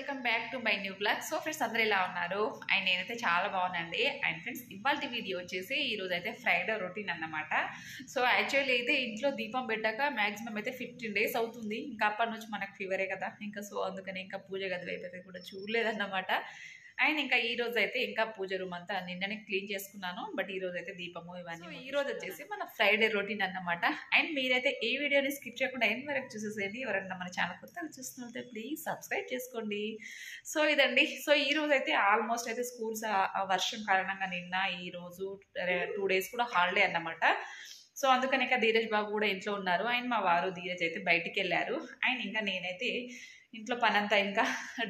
Welcome back to my new blog. So friends అందరూ ఎలా ఉన్నారు? అండ్ నేనైతే చాలా బాగున్నాండి అండ్ ఫ్రెండ్స్ ఇవాళ వీడియో వచ్చేసి ఈ అయితే ఫ్రైడే రొటీన్ అన్నమాట. సో యాక్చువల్లీ అయితే ఇంట్లో దీపం పెట్టాక మ్యాక్సిమం అయితే ఫిఫ్టీన్ డేస్ అవుతుంది. ఇంకా అప్పటి నుంచి మనకు ఫీవరే కదా. ఇంకా సో అందుకని ఇంకా పూజ గది వైపు అయితే కూడా చూడలేదన్నమాట. అండ్ ఇంకా ఈ రోజు అయితే ఇంకా పూజ రూమ్ అంతా నిన్ననే క్లీన్ చేసుకున్నాను బట్ ఈ రోజు అయితే దీపము ఇవన్నీ ఈ రోజు వచ్చేసి మన ఫ్రైడే రొటీన్ అన్నమాట. అండ్ మీరైతే ఈ వీడియోని స్కిప్ చేయకుండా ఎండ్ వరకు చూసేసేయండి. ఎవరైనా మన ఛానల్ కొత్తగా చూస్తుంటే ప్లీజ్ సబ్స్క్రైబ్ చేసుకోండి. సో ఇదండి. సో ఈ రోజు అయితే ఆల్మోస్ట్ అయితే స్కూల్స్ వర్షం కారణంగా నిన్న ఈ రోజు టూ డేస్ కూడా హాలిడే అన్నమాట. సో అందుకని ఇంకా ధీరజ్ బాబు కూడా ఇంట్లో ఉన్నారు. అండ్ మా వారు ధీరజ్ అయితే బయటికి వెళ్ళారు. అండ్ ఇంకా నేనైతే ఇంట్లో పనంతా ఇంకా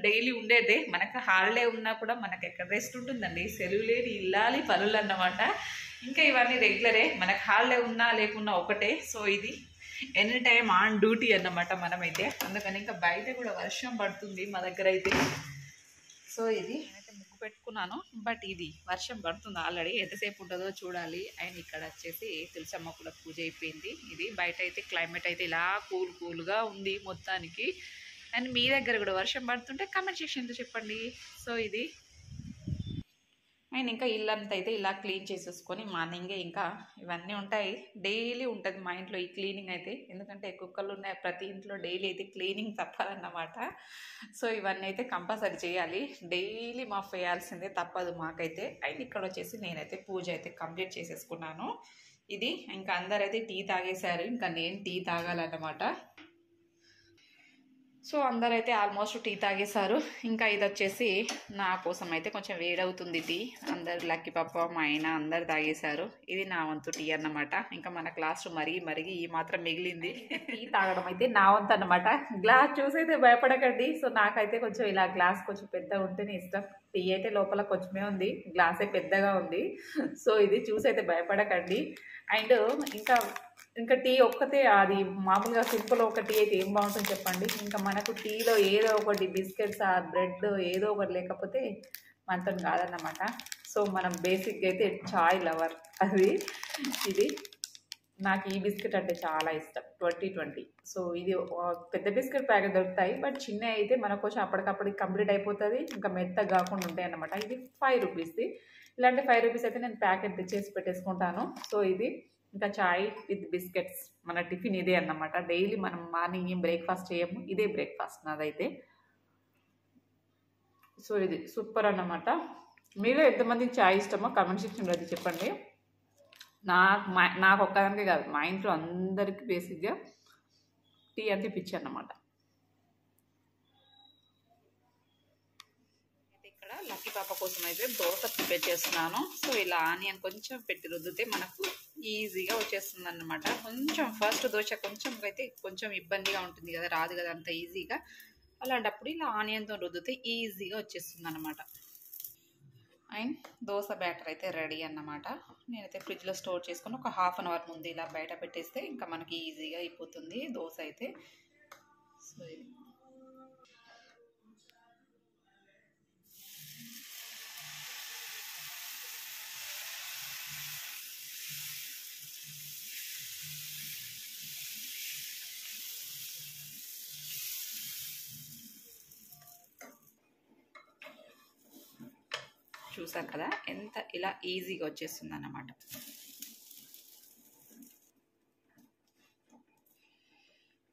డైలీ ఉండేదే. మనకు హాలిడే ఉన్నా కూడా మనకు ఎక్కడ రెస్ట్ ఉంటుందండి. సెలవు లేని ఇల్లాలి పనులు అన్నమాట. ఇంకా ఇవన్నీ రెగ్యులరే. మనకు హాలిడే ఉన్నా లేకున్నా ఒకటే. సో ఇది ఎనీ టైం ఆన్ డ్యూటీ అన్నమాట మనమైతే. అందుకని ఇంకా బయట కూడా వర్షం పడుతుంది మా దగ్గర అయితే. సో ఇది నేనైతే ముగ్గు పెట్టుకున్నాను. బట్ ఇది వర్షం పడుతుంది ఆల్రెడీ. ఎంతసేపు ఉంటుందో చూడాలి. అండ్ ఇక్కడ వచ్చేసి తులసమ్మ కూడా పూజ అయిపోయింది. ఇది బయట అయితే క్లైమేట్ అయితే ఇలా కూల్ కూల్గా ఉంది మొత్తానికి. అండ్ మీ దగ్గర కూడా వర్షం పడుతుంటే కమెంట్ సెక్షన్లో చెప్పండి. సో ఇది. అండ్ ఇంకా ఇల్లంతా అయితే ఇలా క్లీన్ చేసేసుకొని మార్నింగే ఇంకా ఇవన్నీ ఉంటాయి. డైలీ ఉంటుంది మా ఇంట్లో ఈ క్లీనింగ్ అయితే. ఎందుకంటే కుక్కలు ఉన్నాయి ప్రతి ఇంట్లో డైలీ అయితే క్లీనింగ్ తప్పాలన్నమాట. సో ఇవన్నీ అయితే కంపల్సరీ చేయాలి. డైలీ మా వేయాల్సిందే తప్పదు మాకైతే. అండ్ ఇక్కడ వచ్చేసి నేనైతే పూజ అయితే కంప్లీట్ చేసేసుకున్నాను. ఇది ఇంకా అందరైతే టీ తాగేశారు. ఇంకా నేను టీ తాగాలన్నమాట. సో అందరైతే ఆల్మోస్ట్ టీ తాగేశారు. ఇంకా ఇది వచ్చేసి నా కోసం అయితే కొంచెం వేడవుతుంది టీ. అందరు లక్కీ పప్ప మా ఆయన అందరు తాగేశారు. ఇది నా వంతు టీ అన్నమాట. ఇంకా మన క్లాస్ మరిగి మరిగి ఈ మాత్రం మిగిలింది. టీ తాగడం అయితే నా వంతు అన్నమాట. గ్లాస్ చూసైతే భయపడకండి. సో నాకైతే కొంచెం ఇలా గ్లాస్ కొంచెం పెద్దగా ఉంటేనే ఇష్టం. టీ అయితే లోపల కొంచెమే ఉంది. గ్లాసే పెద్దగా ఉంది. సో ఇది చూసైతే భయపడకండి. అండ్ ఇంకా ఇంకా టీ ఒక్కతే అది మామూలుగా సింపుల్ ఒక టీ అయితే ఏం బాగుంటుంది చెప్పండి? ఇంకా మనకు టీలో ఏదో ఒకటి బిస్కెట్స్ ఆ బ్రెడ్ ఏదో ఒకటి లేకపోతే మనతో కాదన్నమాట. సో మనం బేసిక్గా అయితే చాయ్ లవర్. అది ఇది. నాకు ఈ బిస్కెట్ అంటే చాలా ఇష్టం. Twenty twenty. సో ఇది పెద్ద బిస్కెట్ ప్యాకెట్ దొరుకుతాయి. బట్ చిన్న అయితే మనకు కోసం అప్పటికప్పటికి కంప్లీట్ అయిపోతుంది. ఇంకా మెత్తగా కాకుండా ఉంటాయి అన్నమాట. ఇది ఫైవ్ రూపీస్ది ఇలాంటి ఫైవ్ రూపీస్ అయితే నేను ప్యాకెట్ తెచ్చేసి పెట్టేసుకుంటాను. సో ఇది ఇంకా చాయ్ విత్ బిస్కెట్స్ మన టిఫిన్ ఇదే అన్నమాట. డైలీ మనం మార్నింగ్ ఏం బ్రేక్ఫాస్ట్ చేయము ఇదే బ్రేక్ఫాస్ట్ నాదైతే. సో ఇది సూపర్ అన్నమాట. మీలో ఎంతమందికి చాయ్ ఇష్టమో కమెంట్ సెక్షన్లో అది చెప్పండి. నాకు మా నాకు ఒక్కదానికే కాదు మా ఇంట్లో అందరికీ బేసిక్గా టీ అంటే పిచ్చి అన్నమాట. ఇక్కడ పాప కోసం అయితే దోశ ప్రిపేర్ చేస్తున్నాను. సో ఇలా ఆనియన్ కొంచెం పెట్టి రుద్దితే మనకు ఈజీగా వచ్చేస్తుంది అనమాట కొంచెం ఫస్ట్ దోశ కొంచెం అయితే కొంచెం ఇబ్బందిగా ఉంటుంది కదా రాదు కదా అంత ఈజీగా. అలాంటప్పుడు ఇలా ఆనియన్తో రుద్దితే ఈజీగా వచ్చేస్తుంది అనమాట అండ్ దోశ బ్యాటర్ అయితే రెడీ అన్నమాట. నేనైతే ఫ్రిడ్జ్లో స్టోర్ చేసుకొని ఒక హాఫ్ అన్ అవర్ ముందు ఇలా బయట పెట్టేస్తే ఇంకా మనకి ఈజీగా అయిపోతుంది దోశ అయితే. సో చూసారు కదా ఎంత ఇలా ఈజీగా వచ్చేస్తుంది అన్నమాట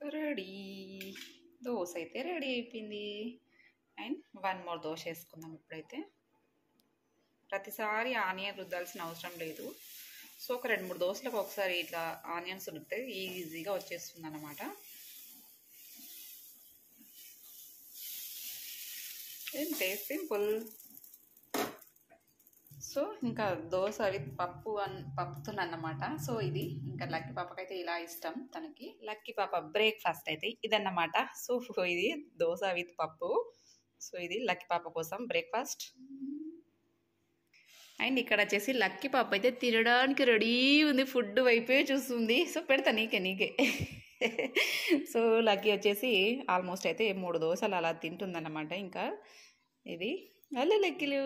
రెడీ దోశ అయితే రెడీ అయిపోయింది. అండ్ వన్ మోర్ దోశ వేసుకుందాం ఇప్పుడైతే. ప్రతిసారి ఆనియన్ రుద్దాల్సిన అవసరం లేదు. సో ఒక రెండు మూడు దోశలకు ఒకసారి ఇట్లా ఆనియన్స్ రుద్దితే ఈజీగా వచ్చేస్తుంది అన్నమాట టేస్ట్ సింపుల్ సో ఇంకా దోశ విత్ పప్పు అన్ పప్పుతో అన్నమాట సో ఇది ఇంకా లక్కీ పాపకైతే ఇలా ఇష్టం తనకి. లక్కీ పాప బ్రేక్ఫాస్ట్ అయితే ఇదన్నమాట. సో ఇది దోశ విత్ పప్పు. సో ఇది లక్కీ పాప కోసం బ్రేక్ఫాస్ట్. అండ్ ఇక్కడ వచ్చేసి లక్కీ పాప అయితే తినడానికి రెడీ ఉంది. ఫుడ్ వైపే చూస్తుంది. సో పెడతా నీకే నీకే. సో లక్కీ వచ్చేసి ఆల్మోస్ట్ అయితే మూడు దోశలు అలా తింటుందన్నమాట. ఇంకా ఇది లక్కీలు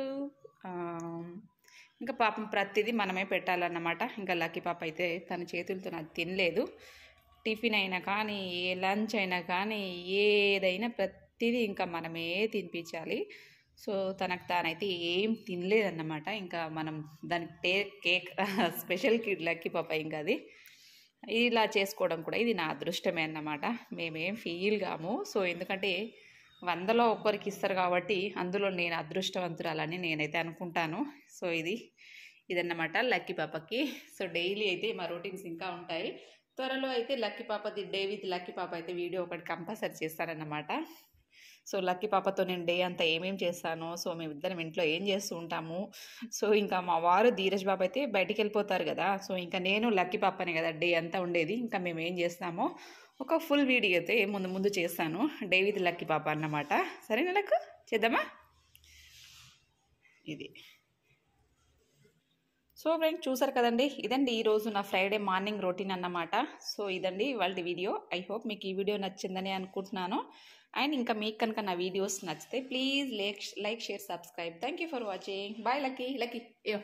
ఇంకా పాపం ప్రతిదీ మనమే పెట్టాలన్నమాట. ఇంకా లక్కీ పాప అయితే తన చేతులతో నాకు తినలేదు. టిఫిన్ అయినా కానీ ఏ లంచ్ అయినా కానీ ఏదైనా ప్రతిదీ ఇంకా మనమే తినిపించాలి. సో తనకు తానైతే ఏం తినలేదన్నమాట. ఇంకా మనం దానికి టే కేక్ స్పెషల్ కిడ్ లక్కీ పాప ఇంకా అది ఇలా చేసుకోవడం కూడా ఇది నా అదృష్టమే అన్నమాట. మేమేం ఫీల్ కాము. సో ఎందుకంటే వందలో ఒక్కరికి ఇస్తారు కాబట్టి అందులో నేను అదృష్టవంతురాలని నేనైతే అనుకుంటాను. సో ఇది ఇదన్నమాట లక్కీ పాపకి. సో డైలీ అయితే మా రొటీన్స్ ఇంకా ఉంటాయి. త్వరలో అయితే లక్కీ పాపది డే విత్ లక్కీ పాప అయితే వీడియో ఒకటి కంపల్సరీ చేస్తానన్నమాట సో లక్కీ పాపతో నేను డే అంతా ఏమేం చేస్తాను సో మేమిద్దరం ఇంట్లో ఏం చేస్తూ ఉంటాము. సో ఇంకా మా వారు ధీరజ్ బాబు అయితే బయటికి వెళ్ళిపోతారు కదా. సో ఇంకా నేను లక్కీ పాపనే కదా డే అంతా ఉండేది. ఇంకా మేము ఏం చేస్తామో ఒక ఫుల్ వీడియో అయితే ముందు ముందు చేస్తాను. డే విత్ లక్కీ పాప అన్నమాట. సరేనా నాకు చేద్దామా? ఇది. సో ఫ్రెండ్స్ చూసారు కదండి? ఇదండి ఈరోజు నా ఫ్రైడే మార్నింగ్ రొటీన్ అన్నమాట. సో ఇదండి వాళ్ళ వీడియో. ఐ హోప్ మీకు ఈ వీడియో నచ్చిందని అనుకుంటున్నాను. అండ్ ఇంకా మీకు కనుక నా వీడియోస్ నచ్చితే please like like share subscribe. Thank you for watching. Bye Lucky. Lucky. యో